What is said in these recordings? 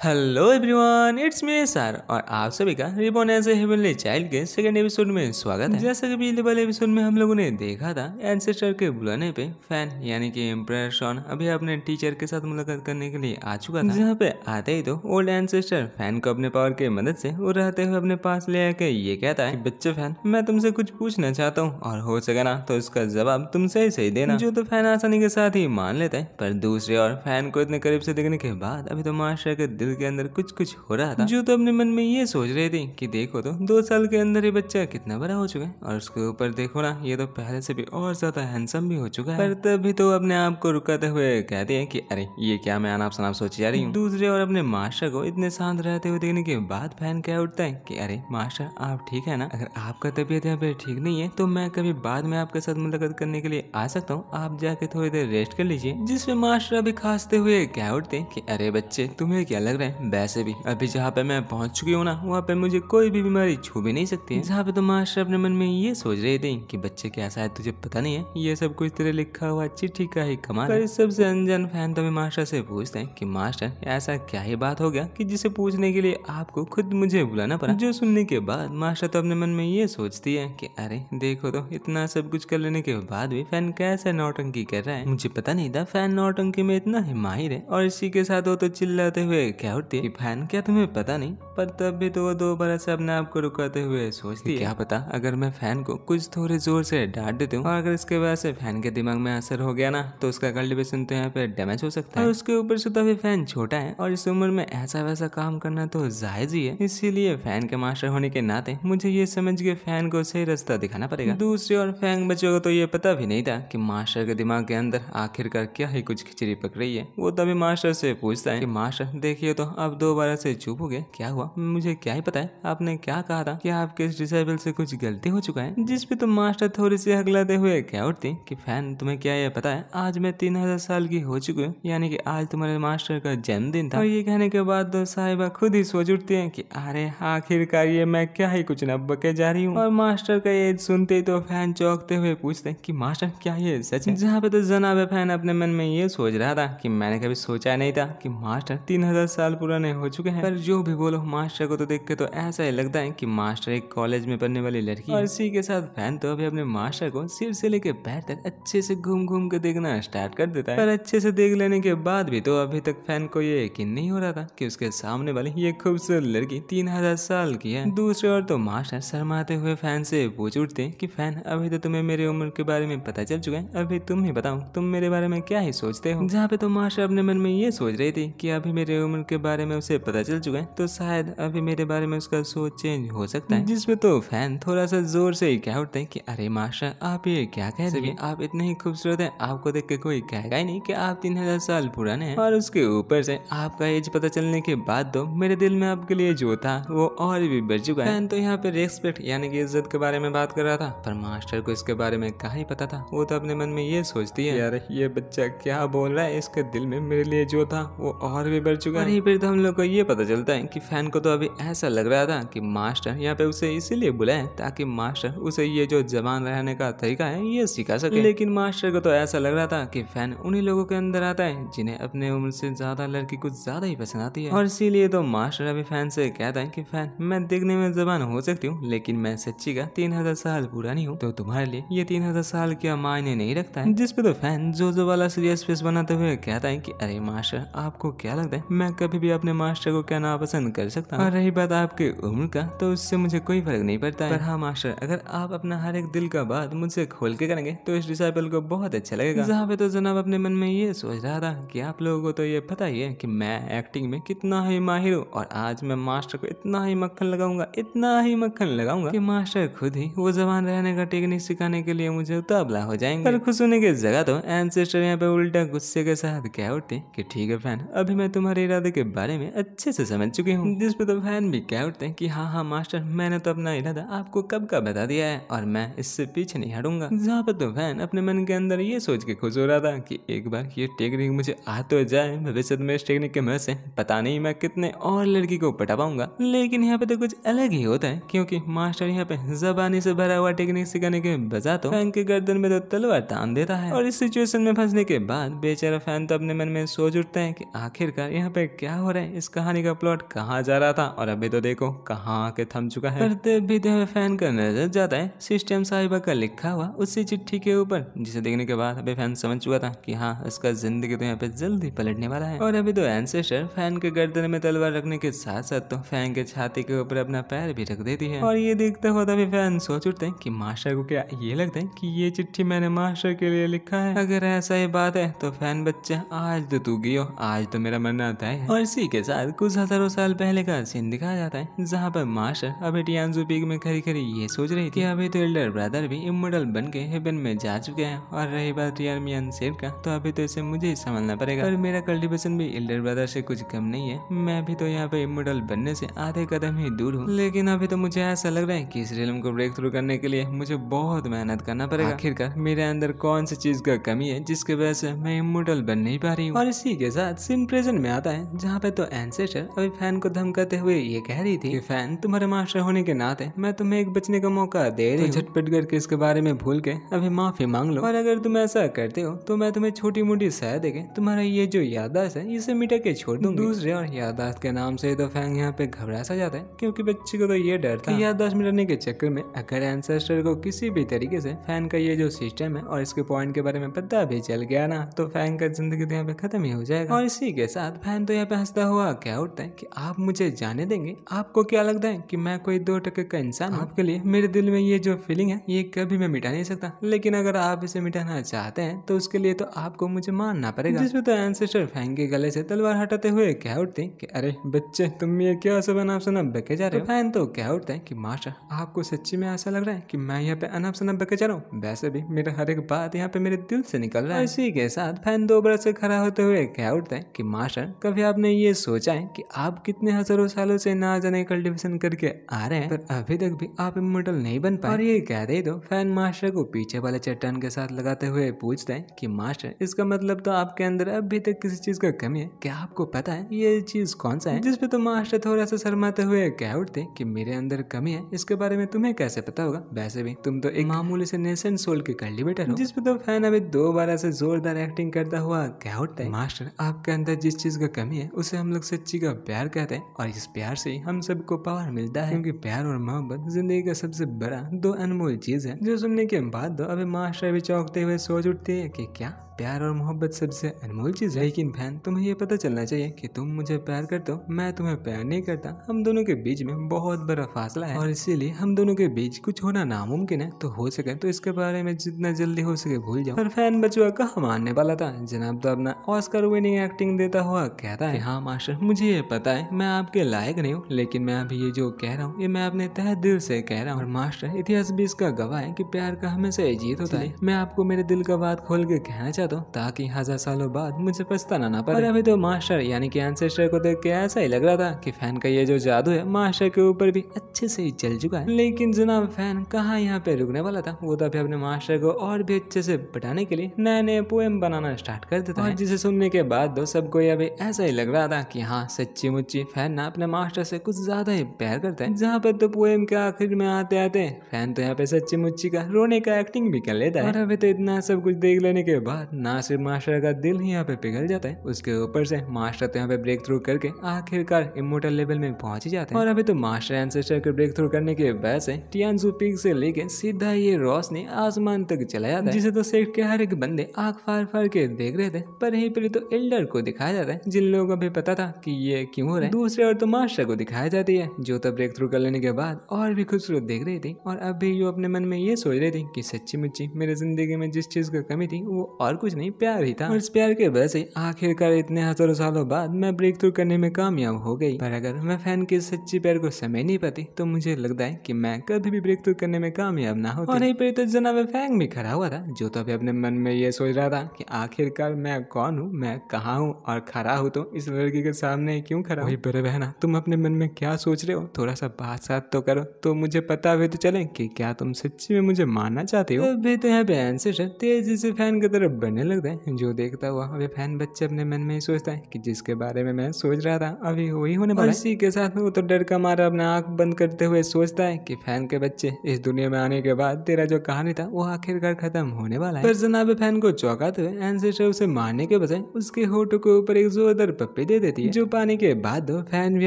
Hello everyone it's me sir और आप सभी का रिबोन एज हेवनली चाइल्ड के सेकंड एपिसोड में स्वागत है। जैसा कि पिछले वाले एपिसोड में हम लोगों ने देखा था एंसेस्टर के बुलाने पे फ़ैन यानी कि एम्प्रायर शॉन अभी अपने टीचर के साथ मुलाकात करने के लिए आ चुका था। जहाँ पे आते ही तो ओल्ड एंसेस्टर फ़ैन को अपने पावर की मदद से वो रहते हुए अपने पास ले आके ये कहता है बच्चे फ़ैन मैं तुमसे कुछ पूछना चाहता हूँ, और हो सके ना तो इसका जवाब तुमसे ही सही देना। जो तो फ़ैन आसानी के साथ ही मान लेता है, पर दूसरे और फ़ैन को इतने करीब से देखने के बाद, अभी तो मास्टर के दिल के अंदर कुछ कुछ हो रहा था। जो तो अपने मन में ये सोच रहे थे कि देखो तो दो साल के अंदर ये बच्चा कितना बड़ा हो चुका है। और उसके ऊपर देखो ना ये तो पहले से भी और ज़्यादा हैंडसम भी हो चुका है। पर तभी तो अपने आप को रुकाते हुए कहते हैं कि अरे ये क्या मैं अनाप शनाप सोच जा रही हूँ? दूसरे और अपने मास्टर को इतने शांत रहते हुए देखने के बाद फ़ैन क्या उठता है की अरे मास्टर आप ठीक है ना? अगर आपका तबीयत यहाँ पे ठीक नहीं है तो मैं कभी बाद में आपके साथ मुलाकात करने के लिए आ सकता हूँ। आप जाके थोड़ी देर रेस्ट कर लीजिए। जिसमें मास्टर अभी खांसते हुए क्या उठते कि अरे बच्चे तुम्हें क्या लग रहा है। वैसे भी, अभी जहाँ पे मैं पहुँच चुकी हूँ ना, वहाँ पे मुझे कोई भी बीमारी छू भी नहीं सकती है। जहाँ पे तो मास्टर अपने मन में ये सोच रहे थे कि बच्चे क्या शायद तुझे पता नहीं है? ये सब कुछ तेरे लिखा हुआ चिट्ठी का ही कमाल पर इस सबसे अनजान फ़ैन तो मास्टर से पूछते हैं कि मास्टर, ऐसा क्या ही बात हो गया कि जिसे पूछने के लिए आपको खुद मुझे बुलाना पड़ा? जो सुनने के बाद मास्टर तो अपने मन में ये सोचती है कि अरे, देखो तो इतना सब कुछ कर लेने के बाद भी फ़ैन कैसे नौटंकी कर रहा है? मुझे पता नहीं था फ़ैन नौटंकी में इतना ही माहिर है। और इसी के साथ वो तो चिल्लाते हुए क्या उठती है? फ़ैन क्या तुम्हें पता नहीं? पर तब भी तो वो दो बार से अपने आप को रुकाते हुए सोचती है। क्या पता? अगर मैं फ़ैन को कुछ थोड़े ज़ोर से डांट देती हूँ और अगर इसके वजह से फ़ैन के दिमाग में असर हो गया ना तो उसका कल्टिवेशन तो यहाँ पे डैमेज हो सकता है। और उसके ऊपर से तो अभी फ़ैन छोटा है और इस उम्र में ऐसा वैसा काम करना तो जायज़ ही है। इसीलिए फ़ैन के मास्टर होने के नाते मुझे ये समझ के फ़ैन को सही रास्ता दिखाना पड़ेगा। दूसरी ओर फैंग बच्चों को तो ये पता भी नहीं था कि मास्टर के दिमाग के अंदर आखिरकार क्या ही कुछ खिचड़ी पक रही है। वो तभी मास्टर से पूछता है कि मास्टर देखिए तो अब दोबारा से चुप हो गए। क्या हुआ? मुझे क्या ही पता है। आपने क्या कहा था कि आपके इस डिसेबल से कुछ गलती हो चुका है? जिस पे तो मास्टर थोड़ी सी हगलाते हुए क्या उठती? कि फ़ैन, तुम्हें क्या ये पता है? आज मैं तीन हज़ार साल की हो चुकी हूँ। यानी कि आज तुम्हारे मास्टर का जन्मदिन था। और ये कहने के बाद तो साहिबा खुद ही सोच उठती है कि, अरे, आखिरकार ये मैं क्या ही कुछ न बके जा रही हूँ? और मास्टर का ये सुनते ही तो फ़ैन चौंकते हुए पूछते कि, मास्टर, क्या ये सच है? जहाँ पे तो जनाब फ़ैन अपने मन में ये सोच रहा था कि मैंने कभी सोचा नहीं था कि मास्टर तीन हज़ार साल पुराने हो चुके हैं। पर जो भी बोलो मास्टर को तो देख के तो ऐसा ही लगता है कि मास्टर एक कॉलेज में पढ़ने वाली लड़की और इसी के साथ फ़ैन तो अभी अपने मास्टर को सिर से लेके पैर तक अच्छे से घूम घूम के देखना स्टार्ट कर देता है। पर अच्छे से देख लेने के बाद भी तो अभी तक फ़ैन को ये यकीन नहीं हो रहा था कि उसके सामने वाली ये खूबसूरत लड़की तीन हज़ार साल की है। दूसरी ओर तो मास्टर शर्माते हुए फ़ैन से पूछ उठते कि फ़ैन अभी तो तुम्हें मेरे उम्र के बारे में पता चल चुका है। अभी तुम ही बताओ तुम मेरे बारे में क्या ही सोचते हो? जहाँ पे तो मास्टर अपने मन में ये सोच रही थी कि अभी मेरे उम्र के बारे में उसे पता चल चुका है तो शायद अभी मेरे बारे में उसका सोच चेंज हो सकता है। जिसमें तो फ़ैन थोड़ा सा ज़ोर से कह उठते हैं कि, अरे मास्टर आप ये क्या कह रहे हैं? आप इतने ही खूबसूरत हैं, आपको देख के कोई कहेगा ही नहीं कि आप तीन हज़ार साल पुराने हैं। और उसके ऊपर से आपका एज पता चलने के बाद तो मेरे दिल में आपके लिए जो था, वो और भी बढ़ चुका है। तो यहाँ पे रेस्पेक्ट यानी कि इज़्ज़त के बारे में बात कर रहा था, पर मास्टर को इसके बारे में कहा ही पता था? वो तो अपने मन में ये सोचती है, यार, ये बच्चा क्या बोल रहा है? इसके दिल में मेरे लिए जो था, वो और भी बढ़ चुका है। फिर तो हम लोग को ये पता चलता है कि फ़ैन को तो अभी ऐसा लग रहा था कि मास्टर यहाँ पे उसे इसीलिए बुलाए ताकि मास्टर उसे ये जो जबान रहने का तरीका है ये सिखा सके। लेकिन मास्टर को तो ऐसा लग रहा था कि फ़ैन उन्हीं लोगों के अंदर आता है जिन्हें अपने उम्र से ज़्यादा लड़की कुछ ज़्यादा ही पसंद आती है। और इसीलिए तो मास्टर अभी फ़ैन से कहता है कि फ़ैन मैं देखने में जबान हो सकती हूँ लेकिन मैं सच्ची का तीन हज़ार साल पुरानी हूँ तो तुम्हारे लिए ये तीन हज़ार साल क्या मायने नहीं रखता है? जिसपे तो फ़ैन जो जो वाला सीरियस फेस बनाते हुए कहता है की अरे मास्टर आपको क्या लगता है? मैं कभी भी अपने मास्टर को क्या पसंद कर सकता हूँ। और रही बात आपके उम्र का तो उससे मुझे कोई फ़र्क नहीं पड़ता है। पर हाँ मास्टर अगर आप अपना हर एक दिल का बात मुझसे खोल के करेंगे तो इस डिसाइपल को बहुत अच्छा लगेगा। जहाँ पे तो जनाब अपने मन में ये सोच रहा था कि आप लोगों को तो ये पता ही है कि मैं एक्टिंग में कितना ही माहिर हूँ और आज मैं मास्टर को इतना ही मक्खन लगाऊँगा इतना ही मक्खन लगाऊँगा कि मास्टर खुद ही वो जबान रहने का टेक्निक सिखाने के लिए मुझे उतावला हो जाएँगे। पर खुश होने की जगह तो एंसेस्टर यहाँ पे उल्टा गुस्से के साथ कह उठते कि ठीक है फ़ैन अभी मैं तुम्हारे इरादे के बारे में अच्छे से समझ चुके हूँ। जिसपे तो फ़ैन भी कह उठते हैं कि हाँ हाँ मास्टर, मैंने तो अपना इरादा आपको कब का बता दिया है और मैं इससे पीछे नहीं हटूँगा। जहाँ पर तो फ़ैन अपने मन के अंदर ये सोच के खुश हो रहा था कि एक बार ये टेक्निक मुझे आ तो जाए, भविष्य में इस टेक्निक के मदद से। पता नहीं मैं कितने और लड़की को पटा पाऊँगा, लेकिन यहाँ पे तो कुछ अलग ही होता है, क्योंकि मास्टर यहाँ पे जबानी से भरा हुआ टेक्निक सिखाने के बजा तो फ़ैन के गर्दन में तो तलवार तान देता है। और इस सिचुएशन में फंसने के बाद बेचारा फ़ैन तो अपने मन में सोच उठता है कि आखिरकार यहाँ पे क्या क्या हो रहा है? इस कहानी का प्लॉट कहाँ जा रहा था? और अभी तो देखो कहाँ आके थम चुका है। पर भी तो फ़ैन का नज़र जाता है। सिस्टम साहिबा का लिखा हुआ उसी चिट्ठी के ऊपर जिसे देखने के बाद अभी फ़ैन समझ चुका था कि हाँ उसका ज़िंदगी तो यहाँ पे जल्दी पलटने वाला है। और अभी तो एंसेस्टर फ़ैन के गर्दन में तलवार रखने के साथ साथ तो फ़ैन के छाती के ऊपर अपना पैर भी रख देती है। और ये देखते हुआ तभी फ़ैन सोच उठते हैं कि मास्टर को क्या ये लगता है कि ये चिट्ठी मैंने मास्टर के लिए लिखा है? अगर ऐसा ही बात है तो फ़ैन बच्चा आज तो तू गियो आज तो मेरा मरना आता है। और इसी के साथ कुछ हज़ारों साल पहले का सीन दिखाया जाता है, जहाँ पर मास्टर अभी टियानजू पीक में खड़ी खड़ी ये सोच रही थी अभी तो एल्डर ब्रदर भी इमोडल बन के हेवन में जा चुके हैं, और रही बात रियरमियन शेर का तो अभी तो इसे मुझे संभालना पड़ेगा। और मेरा कल्टिवेशन भी एल्डर ब्रदर से कुछ कम नहीं है, मैं भी तो यहाँ पे इमोडल बनने से आधे कदम ही दूर हूँ, लेकिन अभी तो मुझे ऐसा लग रहा है कि इस रियलम को ब्रेक थ्रू करने के लिए मुझे बहुत मेहनत करना पड़ेगा। आखिरकार मेरे अंदर कौन सी चीज़ का कमी है, जिसकी वजह से मैं इमोडल बन नहीं पा रही हूँ? और इसी के साथ सीन प्रेजेंट में आता है जहाँ पे तो एंसेस्टर अभी फ़ैन को धमकाते हुए ये कह रही थी कि फ़ैन तुम्हारे मास्टर होने के नाते मैं तुम्हें एक बचने का मौका दे रही तो झटपट करके इसके बारे में भूल के अभी माफ़ी मांग लो। और अगर तुम ऐसा करते हो तो मैं तुम्हें छोटी मोटी सह देके तुम्हारा ये जो यादाश्त है इसे मिटा के छोड़ दूँगी। दूसरे और यादाश्त के नाम से तो फैंग यहाँ पे घबरा सा जाता है क्योंकि बच्चे को तो ये डर था। यादाश्त मिटाने के चक्कर में अगर एंसेस्टर को किसी भी तरीके से फ़ैन का ये जो सिस्टम है और इसके पॉइंट के बारे में पता भी चल गया ना तो फ़ैन का ज़िंदगी तो यहाँ पे खत्म ही हो जाएगा। और इसी के साथ फ़ैन तो यहाँ पे हंसता हुआ क्या उठता है कि आप मुझे जाने देंगे। आपको क्या लगता है कि मैं कोई दो टके का इंसान आपके लिए मेरे दिल में ये जो फीलिंग है ये कभी मैं मिटा नहीं सकता। लेकिन अगर आप इसे मिटाना चाहते हैं तो उसके लिए तो आपको मुझे मानना पड़ेगा। जिसमें तो एंसेस्टर फैंग के गले से तलवार हटाते हुए क्या उठते हैं कि अरे बच्चे तुम ये क्या सब अनाप शनाप बके जा रहे हो? तो फ़ैन तो क्या उठता है कि मास्टर आपको सच्ची में ऐसा लग रहा है कि मैं यहाँ पे अनाप शनाप बके जा रहा हूँ? वैसे भी मेरा हर एक बात यहाँ पे मेरे दिल से निकल रहा है। इसी के साथ फ़ैन दो बरस से खड़ा होते हुए क्या उठता है कि मास्टर कभी आपने ये सोचा है कि आप कितने हज़ारों सालों से ना जाने कल्टिवेशन करके आ रहे हैं, पर अभी तक भी आप इमोटल नहीं बन पाए। और ये कह दे दो फ़ैन मास्टर को पीछे वाले चट्टान के साथ लगाते हुए पूछते हैं कि मास्टर इसका मतलब तो आपके अंदर अभी तक किसी चीज़ का कमी है? क्या आपको पता है ये चीज़ कौन सा है? जिसपे तो मास्टर थोड़ा सा शर्माते हुए कह उठते कि, मेरे अंदर कमी है, इसके बारे में तुम्हें कैसे पता होगा? वैसे भी तुम तो एक मामूली से नेशन सोल के कल्टिवेटर हो। जिसपे तो फ़ैन अभी दो बार ऐसे जोरदार एक्टिंग करता हुआ कह उठता है मास्टर आपके अंदर जिस चीज़ का कमी है उसे हम लोग सच्ची का प्यार कहते हैं और इस प्यार से हम सबको पावर मिलता है। क्योंकि प्यार और मोहब्बत ज़िंदगी का सबसे बड़ा दो अनमोल चीज़ है। जो सुनने के बाद अभी मास्टर भी चौंकते हुए सोच उठते है कि क्या प्यार और मोहब्बत सबसे अनमोल चीज़ है लेकिन बहन तुम्हें ये पता चलना चाहिए कि तुम मुझे प्यार करते हो मैं तुम्हें प्यार नहीं करता। हम दोनों के बीच में बहुत बड़ा फासला है और इसीलिए हम दोनों के बीच कुछ होना नामुमकिन है। तो हो सके तो इसके बारे में जितना जल्दी हो सके भूल जाओ। पर फ़ैन बचुआ कहा मानने वाला था जनाब तो अपना ऑस्कर विनिंग एक्टिंग देता हुआ कहता है हाँ मास्टर मुझे ये पता है मैं आपके लायक नहीं हूँ लेकिन मैं अभी ये जो कह रहा हूँ ये मैं अपने तह दिल से कह रहा हूँ। और मास्टर इतिहास भी इसका गवाह है की प्यार का हमेशा जीत होता है। मैं आपको मेरे दिल का बात खोल के कहना चाहता हूँ ताकि हज़ार सालों बाद मुझे पछताना ना पड़े। अभी तो मास्टर यानी कि एंसेस्टर को देख के ऐसा ही लग रहा था कि फ़ैन का ये जो जादू है मास्टर के ऊपर भी अच्छे से ही चल चुका है। लेकिन जनाब फ़ैन कहाँ यहाँ पे रुकने वाला था? वो तो अभी अपने मास्टर को और भी अच्छे से बटाने के लिए नए नए पोएम बनाना स्टार्ट कर देता है। जिसे सुनने के बाद दो सबको ये अभी ऐसा ही लग रहा था की हाँ सच्ची मुच्ची फ़ैन ना अपने मास्टर से कुछ ज़्यादा ही प्यार करता है। जहाँ पर तो पोएम के आखिर में आते आते फ़ैन तो यहाँ पे सच्ची मुच्ची का रोने का एक्टिंग भी कर लेता है। और अभी तो इतना सब कुछ देख लेने के बाद ना सिर्फ़ मास्टर का दिल ही यहाँ पे पिघल जाता है, उसके ऊपर से मास्टर तो यहाँ पे ब्रेक थ्रू करके आखिरकार इमोटल लेवल में पहुँच ही जाते हैं। और अभी तो मास्टर एंसेस्टर के ब्रेक थ्रू करने के वजह से टियानजू पीक से लेके सीधा ये रोशनी आसमान तक चला जाता है, जिसे तो सेठ के हर एक बंदे आग फार फाड़ के देख रहे थे, पर यहीं पर तो एल्डर को दिखाया जाता है, जिन लोगों को भी पता था कि ये क्यों हो रहा है। दूसरे और तो मास्टर को दिखाया जाती है, जो तो ब्रेक थ्रू कर लेने के बाद और भी खूबसूरत देख रही थी, और अब भी यो अपने मन में ये सोच रही थी कि सच्ची मुच्ची मेरे ज़िंदगी में जिस चीज़ की कमी थी, वो और कुछ नहीं प्यार ही था। और इस प्यार के वजह से आखिरकार इतने हज़ारों सालों बाद मैं ब्रेक थ्रू करने में कामयाब हो गई। पर अगर मैं फ़ैन के सच्ची प्यार को समय नहीं पाती तो मुझे लगता है कि मैं कभी भी ब्रेक थ्रू करने में कामयाब ना होती। और यहीं पर तो जनाब फैंग भी खड़ा हुआ था जो तो अभी अपने मन में ये सोच रहा था कि आखिरकार मैं कौन हूँ मैं कहाँ हूँ और खड़ा हूँ तो इस लड़की के सामने क्यों खड़ा हूँ? बड़े बहना तुम अपने मन में क्या सोच रहे हो? थोड़ा सा बात साथ तो करो तो मुझे पता हुए तो चले कि क्या तुम सच्ची में मुझे मानना चाहते हो। अभी तो यहाँ पे आंसर तेज़ी से फ़ैन की तरफ़ बढ़ने लगता है जो देखता हुआ अभी फ़ैन बच्चे अपने मन में ही सोचता है कि जिसके बारे में मैं सोच रहा था अभी वही होने वाला इसी के साथ वो तो डर का मारा अपना आँख बंद करते हुए सोचता है कि फ़ैन के बच्चे इस दुनिया में आने के बाद तेरा जो कहानी था वो आखिरकार खत्म होने वाला है। पर जनाब फ़ैन को चौंकाते हुए एंसेस्टर उसे मारने के बजाय उसके होठों के ऊपर एक जोरदार पप्पी दे देती है। जो पाने के बाद फ़ैन भी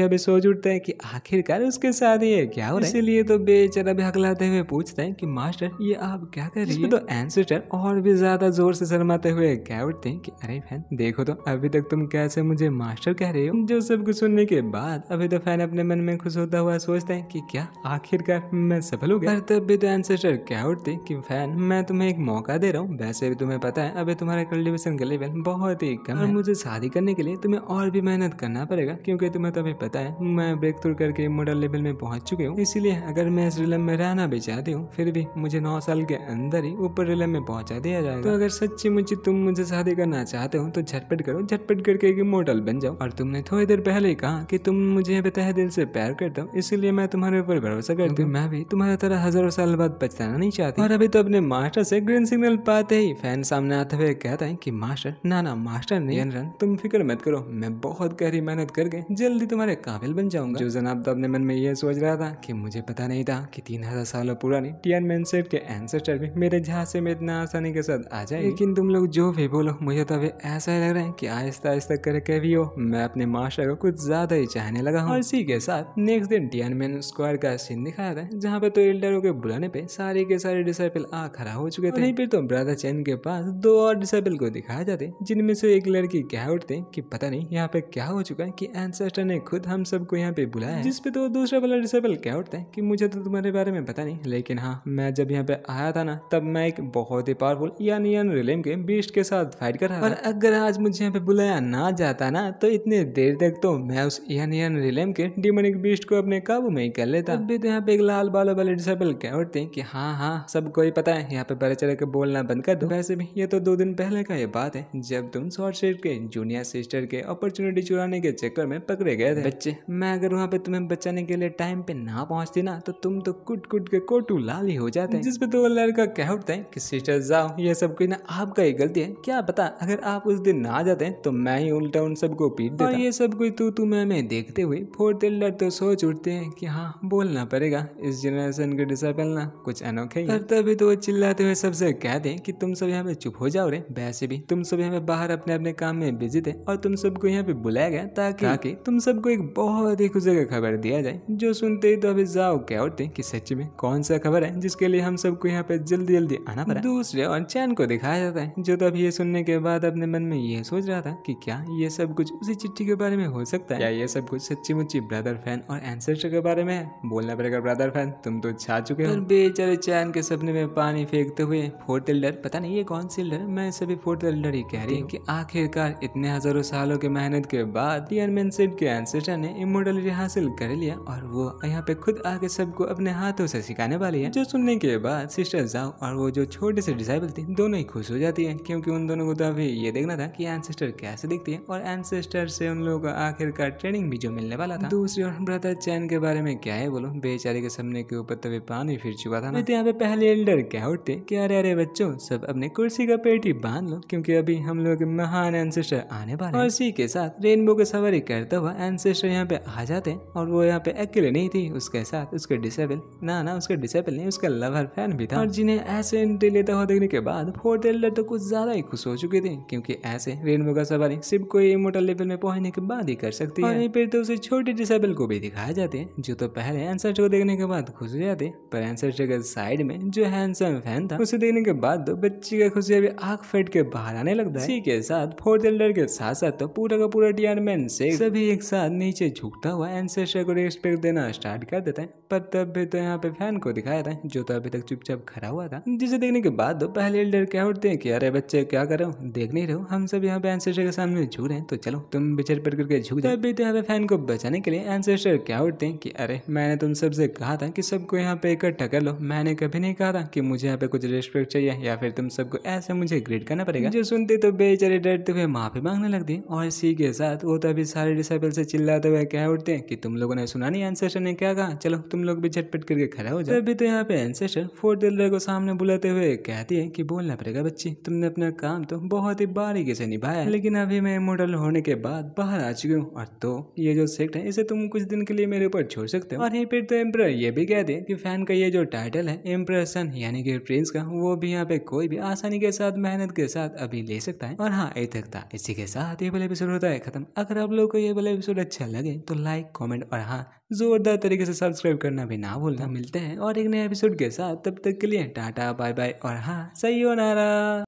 अभी सोच उठता है की आखिरकार उसके साथ ये क्या हो रहा है। इसीलिए तो बेचारा भी हकलाते हुए पूछता है की मास्टर ये आप क्या कर रही है? तो एंसेस्टर और भी ज़्यादा ज़ोर से शर्माते हुए क्या उठते हैं कि, अरे फ़ैन, देखो तो अभी तक तुम कैसे मुझे मास्टर कह रहे हो? जो सब कुछ सुनने के बाद अभी तो फ़ैन अपने मन में खुश होता हुआ सोचता है कि क्या आखिरकार मैं सफल हो गया। तब भी तो एंसेस्टर क्या उठते कि, फ़ैन, मैं तुम्हें एक मौका दे रहा हूँ। वैसे भी तुम्हें पता है, अभी तुम्हारा कल्टिवेशन का लेवल बहुत ही कम है। मुझे शादी करने के लिए तुम्हें और भी मेहनत करना पड़ेगा, क्योंकि तुम्हें तो अभी पता है, मैं ब्रेक थ्रू करके मॉडल लेवल में पहुँच चुके हूँ। इसीलिए अगर मैं इस रिलम में रहना भी चाहती हूँ, फिर भी मुझे नौ साल के अंदर ही ऊपर रिलम में पहुँचा दिया जाएगा। तो अगर सच्ची मुच्ची तुम मुझे शादी करना चाहते हो तो झटपट करो झटपट करके एक मॉडल बन जाओ। और तुमने थोड़ी देर पहले ही कहा कि तुम मुझे यहाँ तह दिल से प्यार करता हूँ इसीलिए मैं तुम्हारे ऊपर भरोसा करती हूँ। मैं भी तुम्हारा तरह हज़ारों साल बाद पछताना नहीं चाहती। और अभी तो अपने मास्टर से ग्रीन सिग्नल पाते ही फ़ैन सामने आते हुए कहता है कि मास्टर ना ना मास्टर नहीं। रन तुम फ़िक्र मत करो मैं बहुत गहरी मेहनत करके जल्दी तुम्हारे काबिल बन जाऊँगा। जो जनाब तो अपने मन में ये सोच रहा था कि मुझे पता नहीं था कि तीन हज़ार सालों पुरानी टियन मैनसेट के एंसेस्टर भी मेरे जहाज़ में इतना आसानी के साथ आ जाए लेकिन तुम लोग जो भी बोलो, मुझे तो अभी ऐसा ही लग रहा है कि आहिस्ता आहिस्ता करके भी हो। मैं अपने मास्टर को कुछ ज़्यादा ही चाहने लगा हूँ। इसी के साथ नेक्स्ट दिन टियन मैन स्क्वायर का सीन दिखाया था, जहाँ पे तो एल्डरों के बुलाने पे सारे के सारे डिसाइपल आ खड़ा हो चुके थे। फिर तो ब्रदर चैन के पास दो और डिसाइपल को दिखाया जाते, जिनमें से एक लड़की क्या उठते कि पता नहीं यहाँ पे क्या हो चुका है कि एंसेस्टर ने खुद हम सबको यहाँ पे बुलाया जिस पे तो दूसरा वाला डिसेबल क्या उठता है कि मुझे तो तुम्हारे बारे में पता नहीं, लेकिन हाँ मैं जब यहाँ पे आया था ना, तब मैं एक बहुत ही पावरफुल यानी यान रिलेम के बीस्ट के साथ फाइट कर रहा और अगर आज मुझे यहाँ पे बुलाया ना जाता ना तो इतने देर तक तो मैं उस यान यान रिलेम के डिमोनिक बीस्ट को अपने काबू में ही कर लेता। अब भी तो यहाँ पे एक लाल बालों वाले डिसेबल क्या उठते हैं कि हाँ हाँ सबको ही पता है यहाँ पे बड़े चढ़ के बोलना बंद कर दो। वैसे भी ये तो दो दिन पहले का ये बात है जब तुम शॉर्ट शेड के जूनियर सिस्टर के अपॉर्चुनिटी चुराने के चक्कर में पकड़े गए थे। बच्चे मैं अगर वहाँ पे तुम्हें बचाने के लिए टाइम पे ना पहुँचती ना तो तुम तो कुट कुट के कोटू लाल ही हो जाते। हैं जिसपे तो वो लड़का कह उठता है कि सिस्टर जाओ ये सब कोई ना आपका ही गलती है। क्या पता अगर आप उस दिन ना जाते तो मैं ही उल्टा उन सबको पीट देता। और ये सब कोई तू तू मैं मैं देखते हुए फोर्थ एल्डर तो सोच उठते हैं कि हाँ बोलना पड़ेगा। इस जनरेशन के डिसाइपल ना कुछ अनोखे ही तभी तो वो चिल्लाते हुए सबसे कहते हैं कि तुम सब यहाँ पे चुप हो जाओ रे। वैसे भी तुम सब यहाँ पे बाहर अपने अपने काम में बिज़ी थे और तुम सबको यहाँ पे बुलाया गया ताकि ताकि तुम सबको एक बहुत ही खुशी का खबर दिया जाए। जो सुनते ही तो अभी जाओ क्या उठते कि सच्ची में कौन सा खबर है जिसके लिए हम सबको यहाँ पे जल्दी जल्दी आना पड़ा। दूसरे और चैन को दिखाया जाता है। जो तो अभी ये सुनने के बाद अपने मन में ये सोच रहा था कि क्या ये सब कुछ उसी चिट्ठी के बारे में हो सकता है? क्या ये सब कुछ सच्ची मुच्ची ब्रदर फ़ैन और एंसेस्टर के बारे में है? बोलना पड़ेगा ब्रदर फ़ैन तुम तो छा चुके हो। बेचारे चैन के सपने में पानी फेंकते हुए फोर्थ एल्डर पता नहीं ये कौन सी एल्डर मैं सभी फोर्थ एल्डर ही कह रही हूँ कि आखिरकार इतने हज़ारों सालों के मेहनत के बाद के एंसेस्टर ने इमोडलिटी हासिल कर लिया और वो यहाँ पे खुद आके सबको अपने हाथों से सिखाने वाली है। जो सुनने के बाद सिस्टर जाओ और वो जो छोटे से डिसाइबल थी दोनों ही खुश हो जाती है क्योंकि उन दोनों को तो अभी ये देखना था कि एंसेस्टर कैसे दिखती है और एंसेस्टर से उन लोगों को आखिरकार ट्रेनिंग भी जो मिलने वाला था। दूसरी और ब्रदर चैन के बारे में क्या है बोलो? बेचारे के सपने के ऊपर तभी पानी फिर चुका था ना। तो यहाँ पे पहले एल्डर क्या उठते? कि अरे अरे बच्चों सब अपने कुर्सी का पेटी बाँध लो क्योंकि अभी हम लोग महान एंसेस्टर आने वाले और इसी के साथ रेनबो की सवारी करता हुआ एंसेस्टर यहाँ पे आ जाते हैं और वो यहाँ पे अकेले नहीं थी उसके साथ उसके डिसेबल ना ना उसके डिसेबल नहीं उसका लवर फ़ैन भी था। और जिन्हें ऐसे एंट्री लेता हुआ देखने के बाद फोर्थ एल्डर तो कुछ ज़्यादा ही खुश हो चुके थे क्योंकि ऐसे रेनबो का सवारी सिर्फ़ कोई इमोटल लेवल में पहुँचने के बाद ही कर सकती है। और फिर तो उसे छोटे डिसेबल को भी दिखाया जाते हैं जो तो पहले एंसेस्टर को देखने के बाद खुश हो जाते पर एंसेस्टर के साइड में जो हैंडसम फ़ैन था उसे देखने के बाद तो बच्ची का खुशी अभी आग फट के बाहर आने लगता है। इसी के साथ फोर्थ एल्डर के साथ साथ तो पूरा का पूरा डियारमैन से सभी एक साथ नीचे झुकता हुआ एंसेस्टर को रिस्पेक्ट देना स्टार्ट कर देता है पर तब भी तो यहाँ पे फ़ैन को दिखाया था जो तो अभी तक चुपचाप खड़ा हुआ था जिसे देखने के बाद तो पहले एल्डर क्या उठते हैं कि अरे बच्चे, क्या कर रहे हो? देख नहीं रहे हो? हम सब यहाँ पे एंसेस्टर के सामने झूठ रहे हैं। तो चलो, तुम बिचर पड़ करके झुक जाओ। अभी तो यहाँ पे फ़ैन को बचाने के लिए एंसेस्टर क्या उठते हैं कि, अरे, मैंने तुम सबसे कहा था कि सबको यहाँ पे इकट्ठा कर लो। मैंने कभी नहीं कहा था कि मुझे यहाँ पे कुछ रिस्पेक्ट चाहिए, या फिर तुम सबको ऐसे मुझे ग्रेड करना पड़ेगा। जो सुनते तो बेचारे डरते हुए माफ़ी मांगने लगती और इसी के साथ वो तो अभी सारे डिसाइबल से चिल्लाते हुए क्या उठते हैं कि, तुम लोगों ने सुना नहीं एंसेस्टर ने क्या कहा? चलो, तुम लोग भी झटपट करके खड़ा हो जाओ। अभी तो यहाँ पे एंसेस्टर फोर्थ को सामने बुलाते हुए कहती है कि, बोलना पड़ेगा बच्ची, तुम तुमने अपना काम तो बहुत ही बारीकी से निभाया लेकिन अभी मैं मॉडल होने के बाद बाहर आ चुकी हूँ। और तो ये जो सेक्ट है, इसे तुम कुछ दिन के लिए मेरे ऊपर छोड़ सकते हो। और यहीं फिर तो एम्पर ये भी कह दे कि फ़ैन का ये जो टाइटल है इम्प्रेशन यानी कि प्रिंस का, वो भी यहाँ पे कोई भी आसानी के साथ, मेहनत के साथ अभी ले सकता है। और हाँ तक था इसी के साथ ये वाला एपिसोड होता है खत्म। अगर आप लोग को ये वाला एपिसोड अच्छा लगे तो लाइक कमेंट और हाँ जोरदार तरीके से सब्सक्राइब करना भी ना भूलना। मिलते हैं और एक नए एपिसोड के साथ, तब तक के लिए टाटा बाय बाय और हाँ सही हो नारा